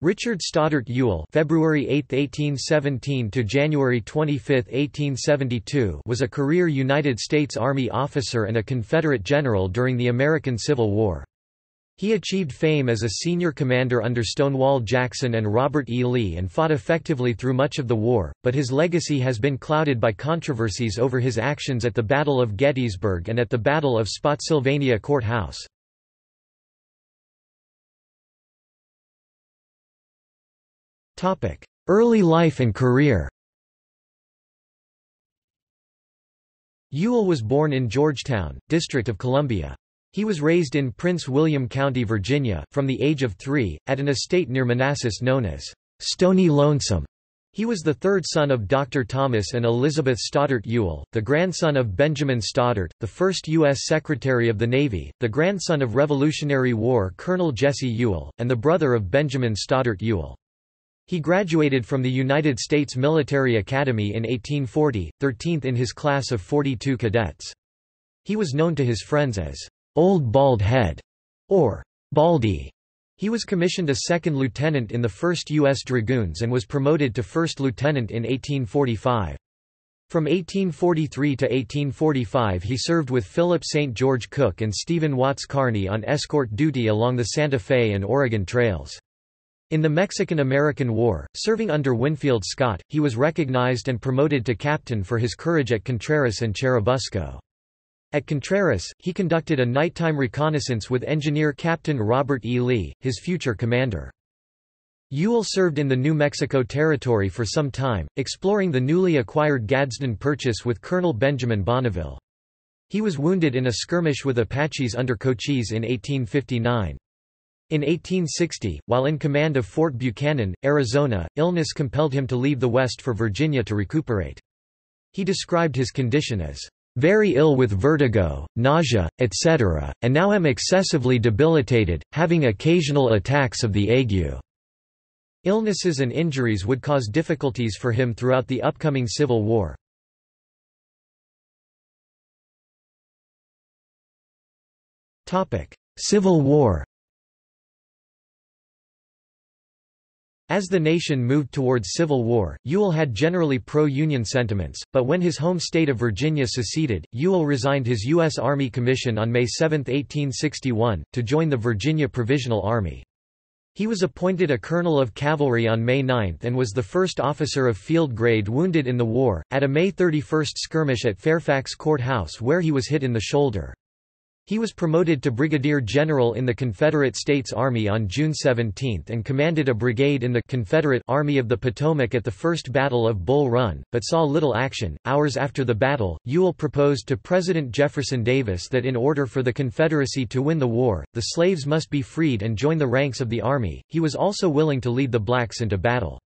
Richard Stoddert Ewell February 8, 1817 to January 25, 1872 was a career United States Army officer and a Confederate general during the American Civil War. He achieved fame as a senior commander under Stonewall Jackson and Robert E. Lee and fought effectively through much of the war, but his legacy has been clouded by controversies over his actions at the Battle of Gettysburg and at the Battle of Spotsylvania Court House. Early life and career Ewell was born in Georgetown, District of Columbia. He was raised in Prince William County, Virginia, from the age of three, at an estate near Manassas known as Stony Lonesome. He was the third son of Dr. Thomas and Elizabeth Stoddert Ewell, the grandson of Benjamin Stoddert, the first U.S. Secretary of the Navy, the grandson of Revolutionary War Colonel Jesse Ewell, and the brother of Benjamin Stoddert Ewell. He graduated from the United States Military Academy in 1840, 13th in his class of 42 cadets. He was known to his friends as Old Bald Head or Baldy. He was commissioned a second lieutenant in the 1st U.S. Dragoons and was promoted to first lieutenant in 1845. From 1843 to 1845 he served with Philip St. George Cooke and Stephen Watts Kearny on escort duty along the Santa Fe and Oregon trails. In the Mexican–American War, serving under Winfield Scott, he was recognized and promoted to captain for his courage at Contreras and Churubusco. At Contreras, he conducted a nighttime reconnaissance with engineer Captain Robert E. Lee, his future commander. Ewell served in the New Mexico Territory for some time, exploring the newly acquired Gadsden Purchase with Colonel Benjamin Bonneville. He was wounded in a skirmish with Apaches under Cochise in 1859. In 1860, while in command of Fort Buchanan, Arizona, illness compelled him to leave the West for Virginia to recuperate. He described his condition as very ill with vertigo, nausea, etc., and now am excessively debilitated, having occasional attacks of the ague. Illnesses and injuries would cause difficulties for him throughout the upcoming Civil War. Civil War As the nation moved towards civil war, Ewell had generally pro-Union sentiments, but when his home state of Virginia seceded, Ewell resigned his U.S. Army commission on May 7, 1861, to join the Virginia Provisional Army. He was appointed a colonel of cavalry on May 9 and was the first officer of field grade wounded in the war, at a May 31 skirmish at Fairfax Court House where he was hit in the shoulder. He was promoted to brigadier general in the Confederate States Army on June 17 and commanded a brigade in the Confederate Army of the Potomac at the First Battle of Bull Run, but saw little action. Hours after the battle, Ewell proposed to President Jefferson Davis that in order for the Confederacy to win the war, the slaves must be freed and join the ranks of the army. He was also willing to lead the blacks into battle.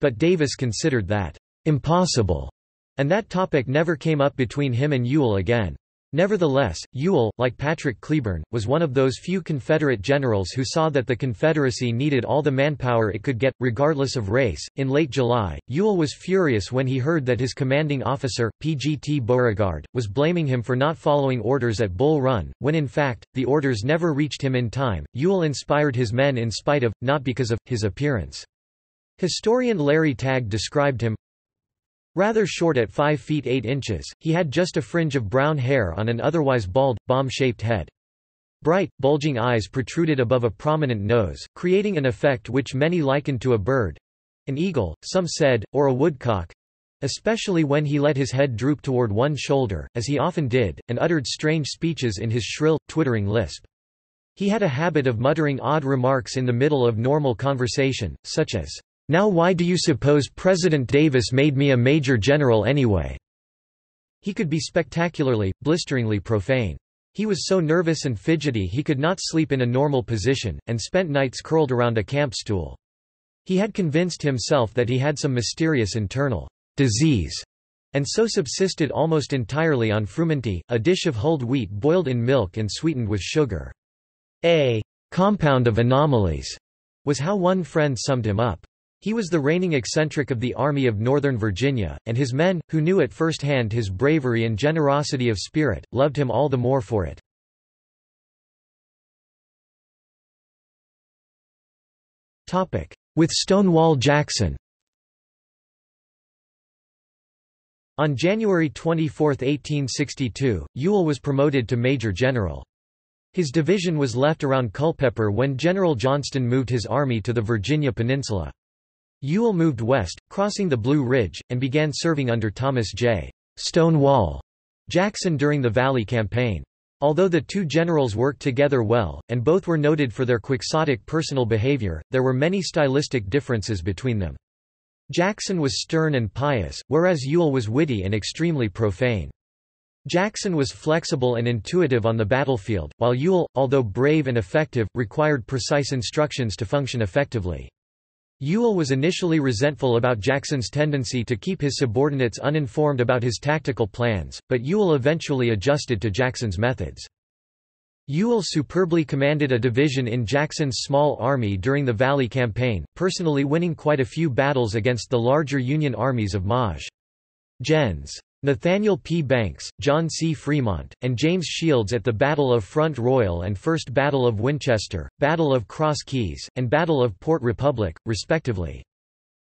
But Davis considered that impossible, and that topic never came up between him and Ewell again. Nevertheless, Ewell, like Patrick Cleburne, was one of those few Confederate generals who saw that the Confederacy needed all the manpower it could get, regardless of race. In late July, Ewell was furious when he heard that his commanding officer, P.G.T. Beauregard, was blaming him for not following orders at Bull Run, when in fact, the orders never reached him in time. Ewell inspired his men in spite of, not because of, his appearance. Historian Larry Tagg described him, Rather short at 5 feet 8 inches, he had just a fringe of brown hair on an otherwise bald, bomb-shaped head. Bright, bulging eyes protruded above a prominent nose, creating an effect which many likened to a bird—an eagle, some said, or a woodcock—especially when he let his head droop toward one shoulder, as he often did, and uttered strange speeches in his shrill, twittering lisp. He had a habit of muttering odd remarks in the middle of normal conversation, such as, now why do you suppose President Davis made me a major general anyway? He could be spectacularly, blisteringly profane. He was so nervous and fidgety he could not sleep in a normal position, and spent nights curled around a camp stool. He had convinced himself that he had some mysterious internal disease, and so subsisted almost entirely on frumenty, a dish of hulled wheat boiled in milk and sweetened with sugar. A compound of anomalies, was how one friend summed him up. He was the reigning eccentric of the Army of Northern Virginia, and his men, who knew at first hand his bravery and generosity of spirit, loved him all the more for it. With Stonewall Jackson On January 24, 1862, Ewell was promoted to Major General. His division was left around Culpeper when General Johnston moved his army to the Virginia Peninsula. Ewell moved west, crossing the Blue Ridge, and began serving under Thomas J. Stonewall Jackson during the Valley Campaign. Although the two generals worked together well, and both were noted for their quixotic personal behavior, there were many stylistic differences between them. Jackson was stern and pious, whereas Ewell was witty and extremely profane. Jackson was flexible and intuitive on the battlefield, while Ewell, although brave and effective, required precise instructions to function effectively. Ewell was initially resentful about Jackson's tendency to keep his subordinates uninformed about his tactical plans, but Ewell eventually adjusted to Jackson's methods. Ewell superbly commanded a division in Jackson's small army during the Valley Campaign, personally winning quite a few battles against the larger Union armies of Maj. Gens. Nathaniel P. Banks, John C. Fremont, and James Shields at the Battle of Front Royal and First Battle of Winchester, Battle of Cross Keys, and Battle of Port Republic, respectively.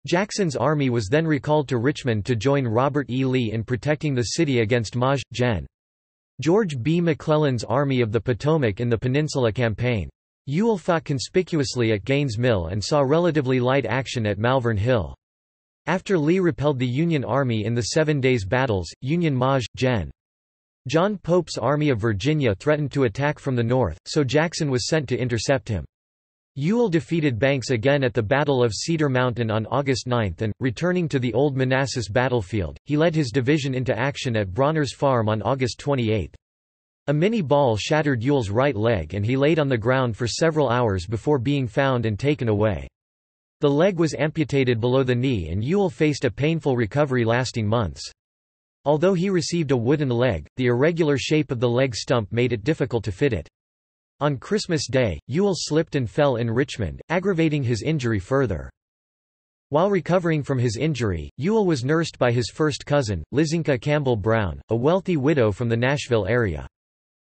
Jackson's army was then recalled to Richmond to join Robert E. Lee in protecting the city against Maj. Gen. George B. McClellan's Army of the Potomac in the Peninsula Campaign. Ewell fought conspicuously at Gaines' Mill and saw relatively light action at Malvern Hill. After Lee repelled the Union Army in the Seven Days Battles, Union Maj. Gen. John Pope's Army of Virginia threatened to attack from the north, so Jackson was sent to intercept him. Ewell defeated Banks again at the Battle of Cedar Mountain on August 9 and, returning to the Old Manassas battlefield, he led his division into action at Brawner's Farm on August 28. A mini ball shattered Ewell's right leg and he laid on the ground for several hours before being found and taken away. The leg was amputated below the knee and Ewell faced a painful recovery lasting months. Although he received a wooden leg, the irregular shape of the leg stump made it difficult to fit it. On Christmas Day, Ewell slipped and fell in Richmond, aggravating his injury further. While recovering from his injury, Ewell was nursed by his first cousin, Lizinka Campbell Brown, a wealthy widow from the Nashville area.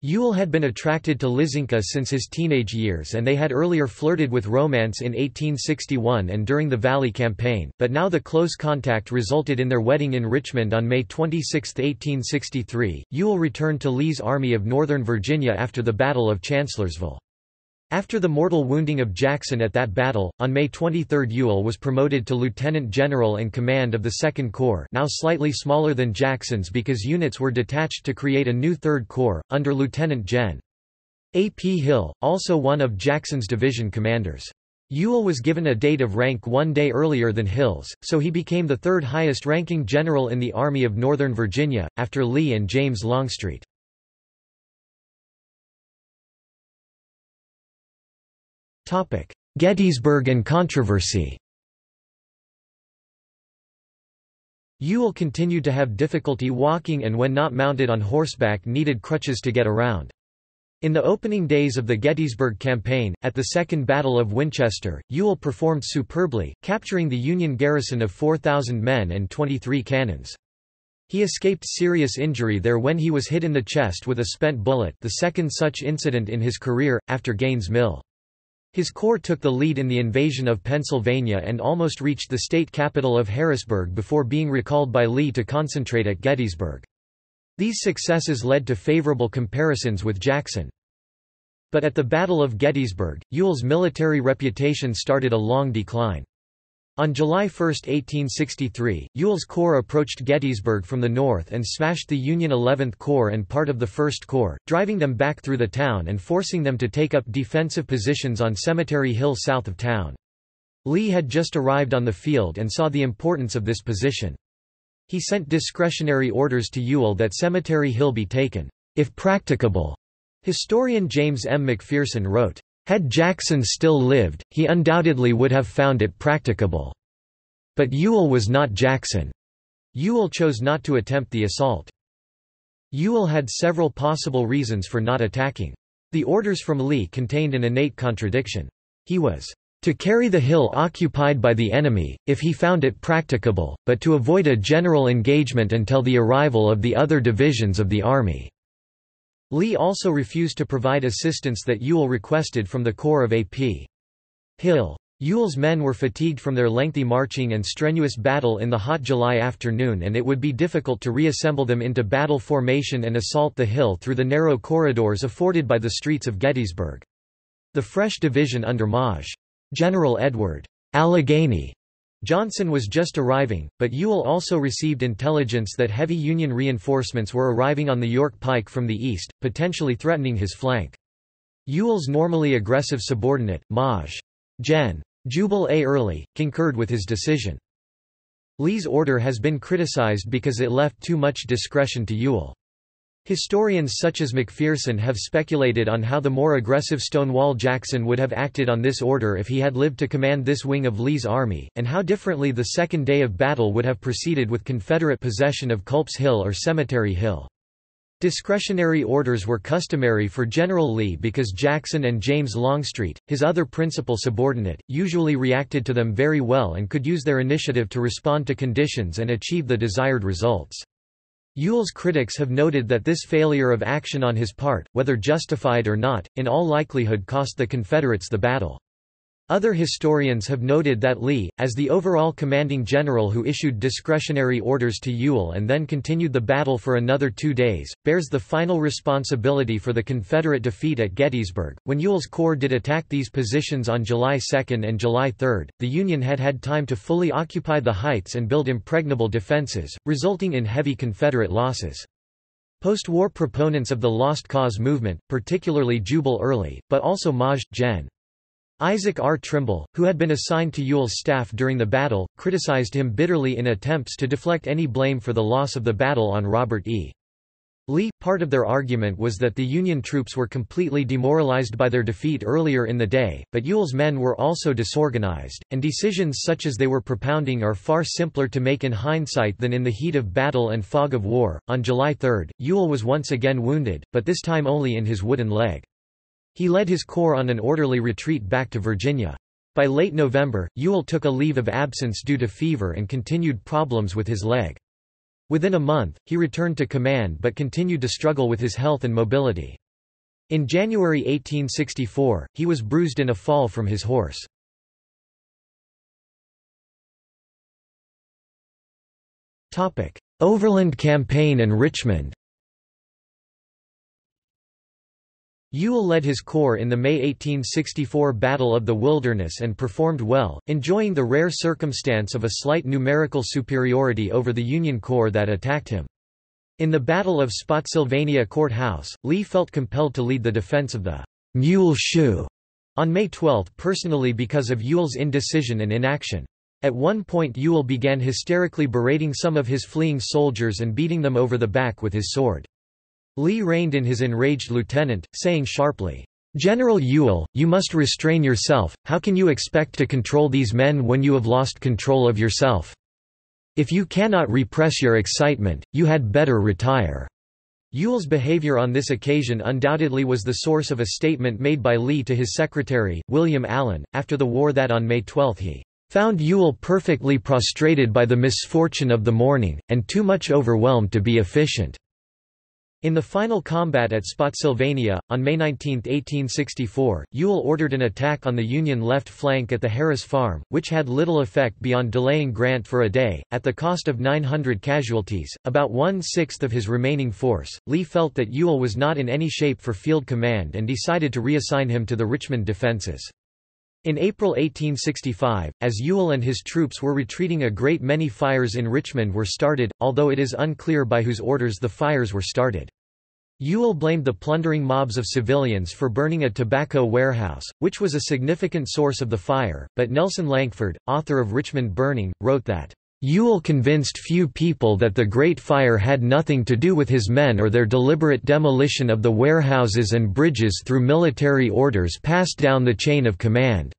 Ewell had been attracted to Lizinka since his teenage years and they had earlier flirted with romance in 1861 and during the Valley Campaign, but now the close contact resulted in their wedding in Richmond on May 26, 1863. Ewell returned to Lee's Army of Northern Virginia after the Battle of Chancellorsville. After the mortal wounding of Jackson at that battle, on May 23 Ewell was promoted to lieutenant general in command of the Second Corps now slightly smaller than Jackson's because units were detached to create a new Third Corps, under Lieutenant Gen. A. P. Hill, also one of Jackson's division commanders. Ewell was given a date of rank one day earlier than Hill's, so he became the third highest-ranking general in the Army of Northern Virginia, after Lee and James Longstreet. Gettysburg and controversy Ewell continued to have difficulty walking and when not mounted on horseback needed crutches to get around. In the opening days of the Gettysburg Campaign, at the Second Battle of Winchester, Ewell performed superbly, capturing the Union garrison of 4,000 men and 23 cannons. He escaped serious injury there when he was hit in the chest with a spent bullet the second such incident in his career, after Gaines' Mill. His corps took the lead in the invasion of Pennsylvania and almost reached the state capital of Harrisburg before being recalled by Lee to concentrate at Gettysburg. These successes led to favorable comparisons with Jackson. But at the Battle of Gettysburg, Ewell's military reputation started a long decline. On July 1, 1863, Ewell's Corps approached Gettysburg from the north and smashed the Union 11th Corps and part of the 1st Corps, driving them back through the town and forcing them to take up defensive positions on Cemetery Hill south of town. Lee had just arrived on the field and saw the importance of this position. He sent discretionary orders to Ewell that Cemetery Hill be taken, if practicable. Historian James M. McPherson wrote, had Jackson still lived, he undoubtedly would have found it practicable. But Ewell was not Jackson. Ewell chose not to attempt the assault. Ewell had several possible reasons for not attacking. The orders from Lee contained an innate contradiction. He was to carry the hill occupied by the enemy, if he found it practicable, but to avoid a general engagement until the arrival of the other divisions of the army. Lee also refused to provide assistance that Ewell requested from the Corps of A.P. Hill. Ewell's men were fatigued from their lengthy marching and strenuous battle in the hot July afternoon and it would be difficult to reassemble them into battle formation and assault the hill through the narrow corridors afforded by the streets of Gettysburg. The fresh division under Maj. General Edward Allegheny Johnson was just arriving, but Ewell also received intelligence that heavy Union reinforcements were arriving on the York Pike from the east, potentially threatening his flank. Ewell's normally aggressive subordinate, Maj. Gen. Jubal A. Early, concurred with his decision. Lee's order has been criticized because it left too much discretion to Ewell. Historians such as McPherson have speculated on how the more aggressive Stonewall Jackson would have acted on this order if he had lived to command this wing of Lee's army, and how differently the second day of battle would have proceeded with Confederate possession of Culp's Hill or Cemetery Hill. Discretionary orders were customary for General Lee because Jackson and James Longstreet, his other principal subordinate, usually reacted to them very well and could use their initiative to respond to conditions and achieve the desired results. Ewell's critics have noted that this failure of action on his part, whether justified or not, in all likelihood cost the Confederates the battle. Other historians have noted that Lee, as the overall commanding general who issued discretionary orders to Ewell and then continued the battle for another two days, bears the final responsibility for the Confederate defeat at Gettysburg. When Ewell's corps did attack these positions on July 2 and July 3, the Union had had time to fully occupy the heights and build impregnable defenses, resulting in heavy Confederate losses. Post-war proponents of the Lost Cause movement, particularly Jubal Early, but also Maj. Gen. Isaac R. Trimble, who had been assigned to Ewell's staff during the battle, criticized him bitterly in attempts to deflect any blame for the loss of the battle on Robert E. Lee. Part of their argument was that the Union troops were completely demoralized by their defeat earlier in the day, but Ewell's men were also disorganized, and decisions such as they were propounding are far simpler to make in hindsight than in the heat of battle and fog of war. On July 3, Ewell was once again wounded, but this time only in his wooden leg. He led his corps on an orderly retreat back to Virginia. By late November, Ewell took a leave of absence due to fever and continued problems with his leg. Within a month, he returned to command but continued to struggle with his health and mobility. In January 1864, he was bruised in a fall from his horse. Overland Campaign and Richmond Ewell led his corps in the May 1864 Battle of the Wilderness and performed well, enjoying the rare circumstance of a slight numerical superiority over the Union Corps that attacked him. In the Battle of Spotsylvania Court House, Lee felt compelled to lead the defense of the Mule Shoe on May 12 personally because of Ewell's indecision and inaction. At one point Ewell began hysterically berating some of his fleeing soldiers and beating them over the back with his sword. Lee reined in his enraged lieutenant, saying sharply, General Ewell, you must restrain yourself, how can you expect to control these men when you have lost control of yourself? If you cannot repress your excitement, you had better retire. Ewell's behavior on this occasion undoubtedly was the source of a statement made by Lee to his secretary, William Allen, after the war that on May 12 he found Ewell perfectly prostrated by the misfortune of the morning, and too much overwhelmed to be efficient. In the final combat at Spotsylvania, on May 19, 1864, Ewell ordered an attack on the Union left flank at the Harris Farm, which had little effect beyond delaying Grant for a day, at the cost of 900 casualties, about one-sixth of his remaining force. Lee felt that Ewell was not in any shape for field command and decided to reassign him to the Richmond defenses. In April 1865, as Ewell and his troops were retreating a great many fires in Richmond were started, although it is unclear by whose orders the fires were started. Ewell blamed the plundering mobs of civilians for burning a tobacco warehouse, which was a significant source of the fire, but Nelson Lankford, author of Richmond Burning, wrote that, "...Ewell convinced few people that the Great Fire had nothing to do with his men or their deliberate demolition of the warehouses and bridges through military orders passed down the chain of command."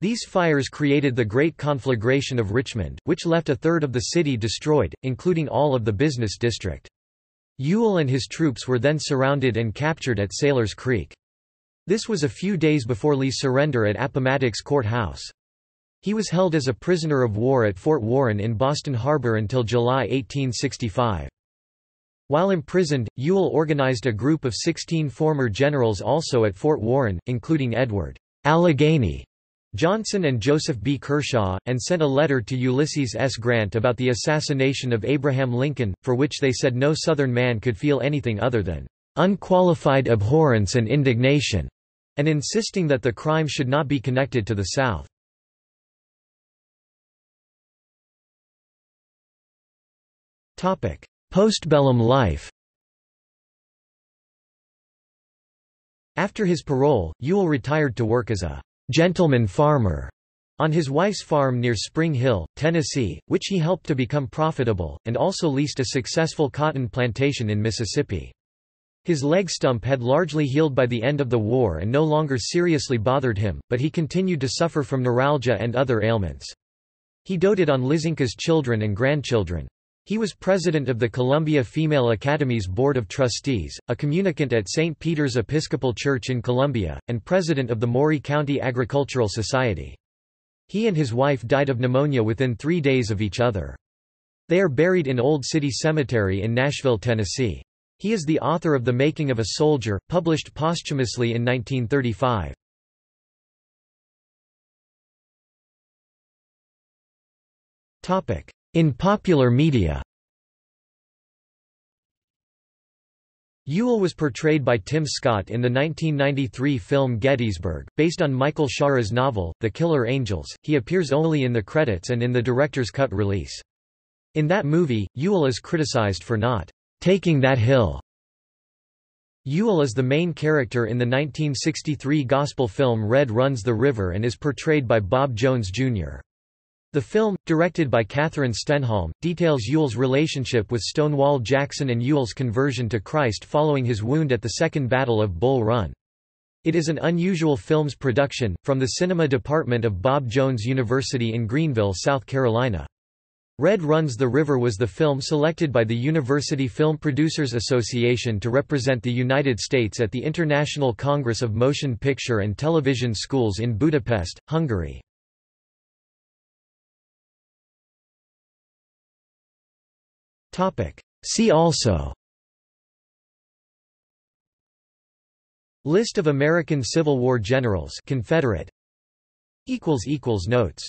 These fires created the Great Conflagration of Richmond, which left a third of the city destroyed, including all of the business district. Ewell and his troops were then surrounded and captured at Sailor's Creek. This was a few days before Lee's surrender at Appomattox Court House. He was held as a prisoner of war at Fort Warren in Boston Harbor until July 1865. While imprisoned, Ewell organized a group of 16 former generals also at Fort Warren, including Edward Allegheny Johnson and Joseph B. Kershaw, and sent a letter to Ulysses S. Grant about the assassination of Abraham Lincoln, for which they said no Southern man could feel anything other than unqualified abhorrence and indignation, and insisting that the crime should not be connected to the South. Postbellum life After his parole, Ewell retired to work as a gentleman farmer on his wife's farm near Spring Hill, Tennessee, which he helped to become profitable, and also leased a successful cotton plantation in Mississippi. His leg stump had largely healed by the end of the war and no longer seriously bothered him, but he continued to suffer from neuralgia and other ailments. He doted on Lizinka's children and grandchildren. He was president of the Columbia Female Academy's Board of Trustees, a communicant at St. Peter's Episcopal Church in Columbia, and president of the Maury County Agricultural Society. He and his wife died of pneumonia within three days of each other. They are buried in Old City Cemetery in Nashville, Tennessee. He is the author of The Making of a Soldier, published posthumously in 1935. In popular media Ewell was portrayed by Tim Scott in the 1993 film Gettysburg, based on Michael Shaara's novel, The Killer Angels. He appears only in the credits and in the director's cut release. In that movie, Ewell is criticized for not taking that hill. Ewell is the main character in the 1963 gospel film Red Runs the River and is portrayed by Bob Jones, Jr. The film, directed by Katherine Stenholm, details Ewell's relationship with Stonewall Jackson and Ewell's conversion to Christ following his wound at the Second Battle of Bull Run. It is an unusual films production, from the cinema department of Bob Jones University in Greenville, South Carolina. Red Runs the River was the film selected by the University Film Producers Association to represent the United States at the International Congress of Motion Picture and Television Schools in Budapest, Hungary. See also. List of American Civil War generals Confederate. Notes